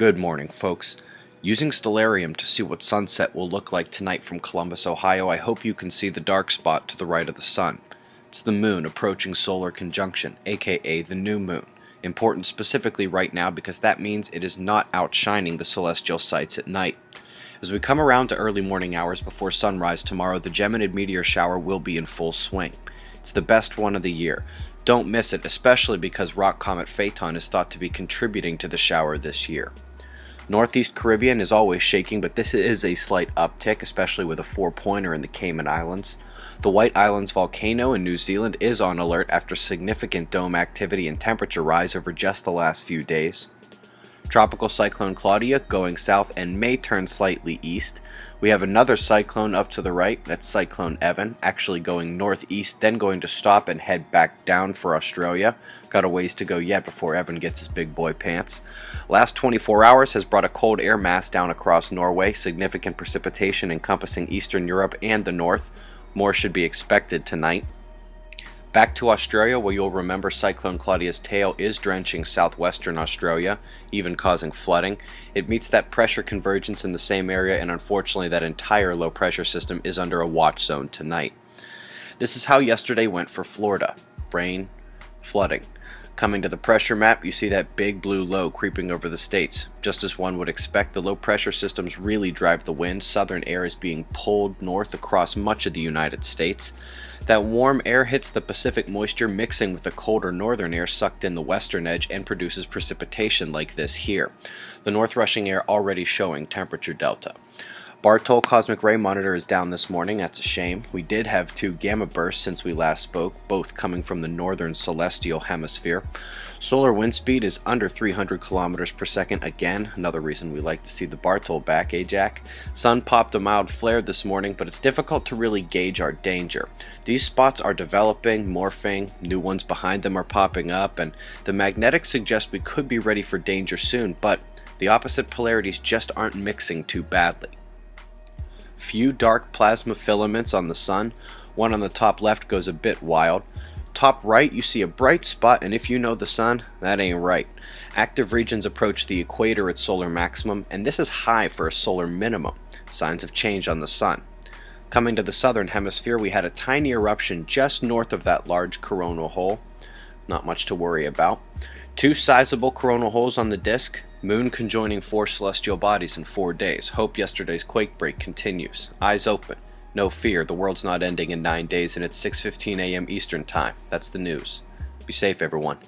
Good morning, folks. Using Stellarium to see what sunset will look like tonight from Columbus, Ohio, I hope you can see the dark spot to the right of the sun. It's the moon approaching solar conjunction, aka the new moon. Important specifically right now because that means it is not outshining the celestial sights at night. As we come around to early morning hours before sunrise tomorrow, the Geminid meteor shower will be in full swing. It's the best one of the year. Don't miss it, especially because rock comet Phaethon is thought to be contributing to the shower this year. Northeast Caribbean is always shaking, but this is a slight uptick, especially with a four pointer in the Cayman Islands. The White Islands volcano in New Zealand is on alert after significant dome activity and temperature rise over just the last few days. Tropical Cyclone Claudia going south and may turn slightly east. We have another cyclone up to the right, that's Cyclone Evan, actually going northeast, then going to stop and head back down for Australia. Got a ways to go yet before Evan gets his big boy pants. Last 24 hours has brought a cold air mass down across Norway, significant precipitation encompassing eastern Europe and the north. More should be expected tonight. Back to Australia, where you'll remember Cyclone Claudia's tail is drenching southwestern Australia, even causing flooding. It meets that pressure convergence in the same area, and unfortunately, that entire low pressure system is under a watch zone tonight. This is how yesterday went for Florida rain, flooding. Coming to the pressure map, you see that big blue low creeping over the states. Just as one would expect, the low pressure systems really drive the wind. Southern air is being pulled north across much of the United States. That warm air hits the Pacific moisture mixing with the colder northern air sucked in the western edge and produces precipitation like this here. The north rushing air already showing temperature delta. Bartol Cosmic Ray Monitor is down this morning, that's a shame. We did have two gamma bursts since we last spoke, both coming from the northern celestial hemisphere. Solar wind speed is under 300 kilometers per second again, another reason we like to see the Bartol back, eh Jack? Sun popped a mild flare this morning, but it's difficult to really gauge our danger. These spots are developing, morphing, new ones behind them are popping up, and the magnetics suggest we could be ready for danger soon, but the opposite polarities just aren't mixing too badly few dark plasma filaments on the sun. One on the top left goes a bit wild. Top right, you see a bright spot, and if you know the sun, that ain't right. Active regions approach the equator at solar maximum, and this is high for a solar minimum. Signs of change on the sun. Coming to the southern hemisphere, we had a tiny eruption just north of that large coronal hole. Not much to worry about. Two sizable coronal holes on the disk, Moon conjoining four celestial bodies in four days. Hope yesterday's quake break continues. Eyes open. No fear, the world's not ending in nine days and it's 6.15 a.m. Eastern Time. That's the news. Be safe, everyone.